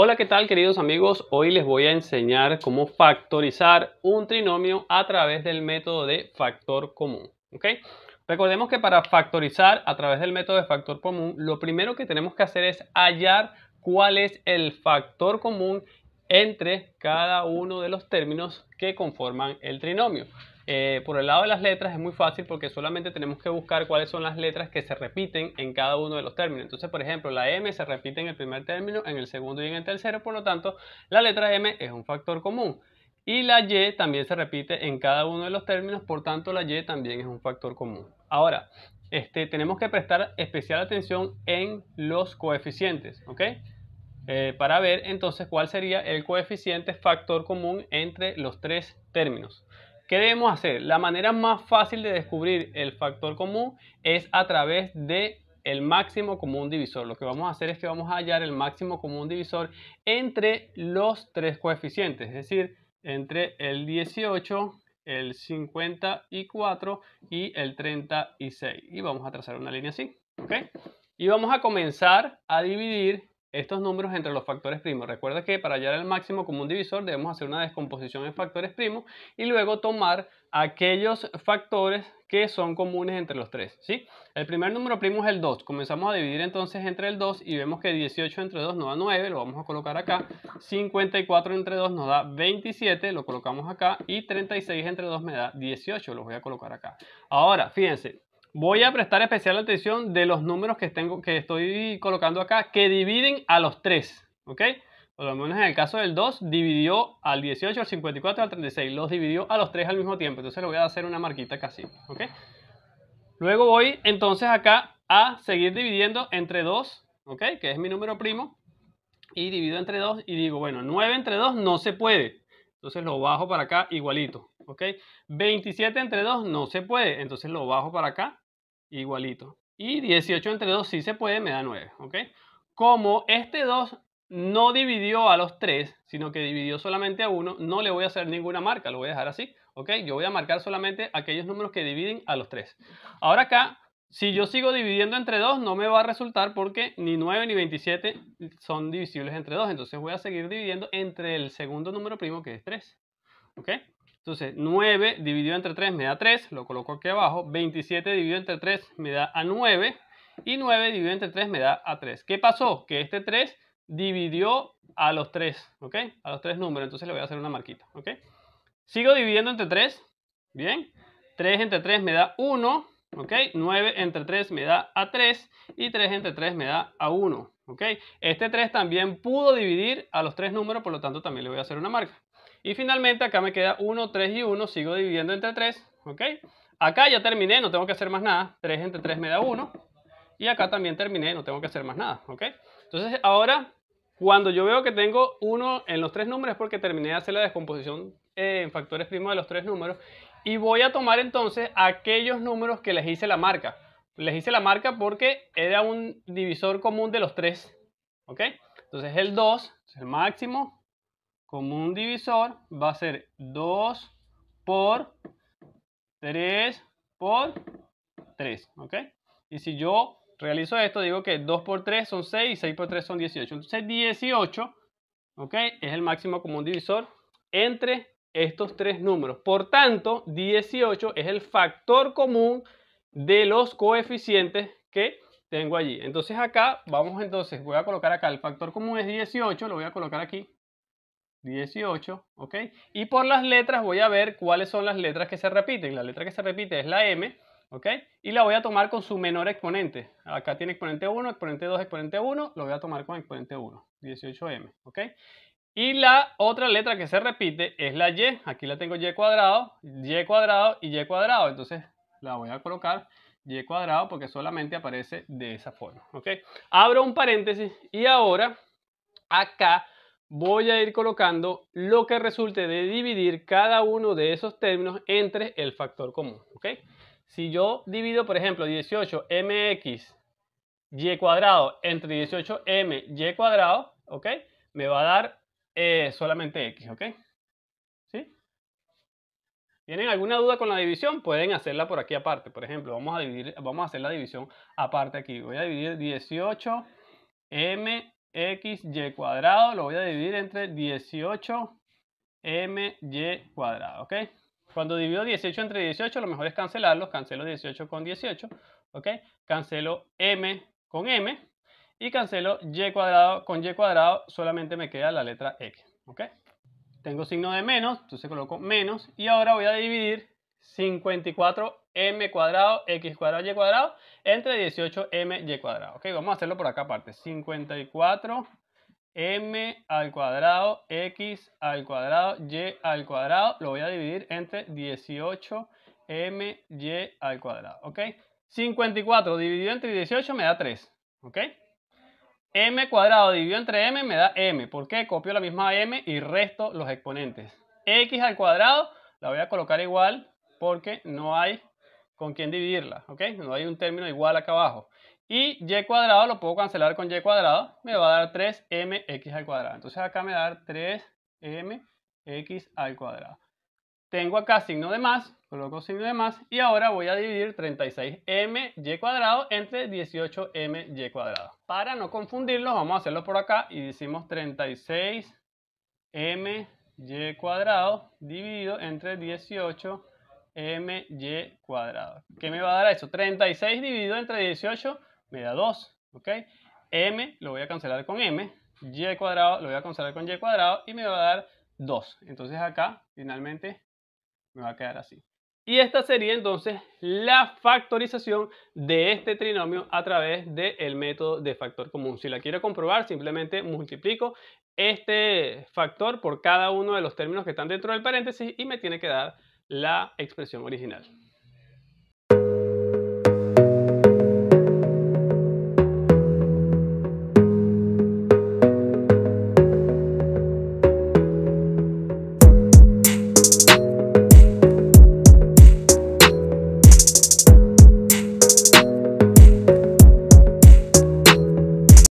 Hola, ¿qué tal queridos amigos? Hoy les voy a enseñar cómo factorizar un trinomio a través del método de factor común. ¿ok? Recordemos que para factorizar a través del método de factor común, lo primero que tenemos que hacer es hallar cuál es el factor común entre cada uno de los términos que conforman el trinomio. Eh, por el lado de las letras es muy fácil porque solamente tenemos que buscar cuáles son las letras que se repiten en cada uno de los términos. Entonces, por ejemplo, la M se repite en el primer término, en el segundo y en el tercero, por lo tanto, la letra M es un factor común. Y la Y también se repite en cada uno de los términos, por tanto, la Y también es un factor común. Ahora, este, tenemos que prestar especial atención en los coeficientes, ¿ok? Eh, para ver entonces cuál sería el coeficiente factor común entre los tres términos. ¿Qué debemos hacer? La manera más fácil de descubrir el factor común es a través de el máximo común divisor. Lo que vamos a hacer es que vamos a hallar el máximo común divisor entre los tres coeficientes, es decir, entre el 18, el 54 y el 36. Y vamos a trazar una línea así, ¿ok? Y vamos a comenzar a dividir estos números entre los factores primos. Recuerda que para hallar el máximo común divisor debemos hacer una descomposición en factores primos y luego tomar aquellos factores que son comunes entre los tres. ¿sí? El primer número primo es el 2. Comenzamos a dividir entonces entre el 2 y vemos que 18 entre 2 nos da 9, lo vamos a colocar acá. 54 entre 2 nos da 27, lo colocamos acá. Y 36 entre 2 me da 18, lo voy a colocar acá. Ahora, fíjense, Voy a prestar especial atención de los números que, tengo, que estoy colocando acá que dividen a los 3, ¿ok? Por lo menos en el caso del 2, dividió al 18, al 54 al 36. Los dividió a los 3 al mismo tiempo. Entonces le voy a hacer una marquita casi, ¿ok? Luego voy entonces acá a seguir dividiendo entre 2, ¿ok? Que es mi número primo. Y divido entre 2 y digo, bueno, 9 entre 2 no se puede. Entonces lo bajo para acá igualito. ¿Ok? 27 entre 2 no se puede, entonces lo bajo para acá, igualito. Y 18 entre 2 sí se puede, me da 9, ¿ok? Como este 2 no dividió a los 3, sino que dividió solamente a 1, no le voy a hacer ninguna marca, lo voy a dejar así, ¿ok? Yo voy a marcar solamente aquellos números que dividen a los 3. Ahora acá, si yo sigo dividiendo entre 2, no me va a resultar porque ni 9 ni 27 son divisibles entre 2, entonces voy a seguir dividiendo entre el segundo número primo que es 3, ¿ok? Entonces, 9 dividido entre 3 me da 3, lo coloco aquí abajo. 27 dividido entre 3 me da a 9. Y 9 dividido entre 3 me da a 3. ¿Qué pasó? Que este 3 dividió a los 3, ¿ok? A los 3 números, entonces le voy a hacer una marquita, ¿ok? Sigo dividiendo entre 3, ¿bien? 3 entre 3 me da 1, ¿ok? 9 entre 3 me da a 3 y 3 entre 3 me da a 1, ¿ok? Este 3 también pudo dividir a los 3 números, por lo tanto también le voy a hacer una marca. Y finalmente acá me queda 1, 3 y 1, sigo dividiendo entre 3, ¿ok? Acá ya terminé, no tengo que hacer más nada, 3 entre 3 me da 1. Y acá también terminé, no tengo que hacer más nada, ¿ok? Entonces ahora, cuando yo veo que tengo 1 en los tres números es porque terminé de hacer la descomposición en factores primos de los tres números. Y voy a tomar entonces aquellos números que les hice la marca. Les hice la marca porque era un divisor común de los tres, ¿ok? Entonces el 2 es el máximo, común divisor va a ser 2 por 3 por 3, ¿ok? Y si yo realizo esto, digo que 2 por 3 son 6 y 6 por 3 son 18. Entonces 18, ¿ok? Es el máximo común divisor entre estos tres números. Por tanto, 18 es el factor común de los coeficientes que tengo allí. Entonces acá, vamos entonces, voy a colocar acá, el factor común es 18, lo voy a colocar aquí, 18, ¿ok? Y por las letras voy a ver cuáles son las letras que se repiten. La letra que se repite es la M, ¿ok? Y la voy a tomar con su menor exponente. Acá tiene exponente 1, exponente 2, exponente 1, lo voy a tomar con exponente 1, 18M, ¿ok? Y la otra letra que se repite es la Y, aquí la tengo Y cuadrado, Y cuadrado y Y cuadrado, entonces la voy a colocar Y cuadrado porque solamente aparece de esa forma, ¿ok? Abro un paréntesis y ahora acá voy a ir colocando lo que resulte de dividir cada uno de esos términos entre el factor común. Si yo divido, por ejemplo, 18mx y cuadrado entre 18m y cuadrado, ¿ok? Me va a dar eh, solamente x, ¿ok? ¿Sí? ¿Tienen alguna duda con la división? Pueden hacerla por aquí aparte. Por ejemplo, vamos a, dividir, vamos a hacer la división aparte aquí. Voy a dividir 18m xy cuadrado lo voy a dividir entre 18 my cuadrado, ¿ok? Cuando divido 18 entre 18, lo mejor es cancelarlos. Cancelo 18 con 18, ¿ok? Cancelo m con m y cancelo y cuadrado con y cuadrado. Solamente me queda la letra x, ¿ok? Tengo signo de menos, entonces coloco menos. Y ahora voy a dividir 54m cuadrado x cuadrado y cuadrado entre 18m y cuadrado. Ok, vamos a hacerlo por acá aparte. 54 m al cuadrado x al cuadrado y al cuadrado lo voy a dividir entre 18 m y al cuadrado. Ok, 54 dividido entre 18 me da 3. Ok, m cuadrado dividido entre m me da m. ¿Por qué? Copio la misma m y resto los exponentes. x al cuadrado la voy a colocar igual porque no hay con quién dividirla, ¿ok? No hay un término igual acá abajo. Y y cuadrado lo puedo cancelar con y cuadrado, me va a dar 3mx al cuadrado. Entonces acá me va a dar 3mx al cuadrado. Tengo acá signo de más, coloco signo de más y ahora voy a dividir 36my cuadrado entre 18my cuadrado. Para no confundirlos, vamos a hacerlo por acá y decimos 36my cuadrado dividido entre 18 my cuadrado. ¿Qué me va a dar eso? 36 dividido entre 18 me da 2, ¿ok? m lo voy a cancelar con m, y cuadrado lo voy a cancelar con y cuadrado y me va a dar 2. Entonces acá finalmente me va a quedar así. Y esta sería entonces la factorización de este trinomio a través del método de factor común. Si la quiero comprobar, simplemente multiplico este factor por cada uno de los términos que están dentro del paréntesis y me tiene que dar la expresión original.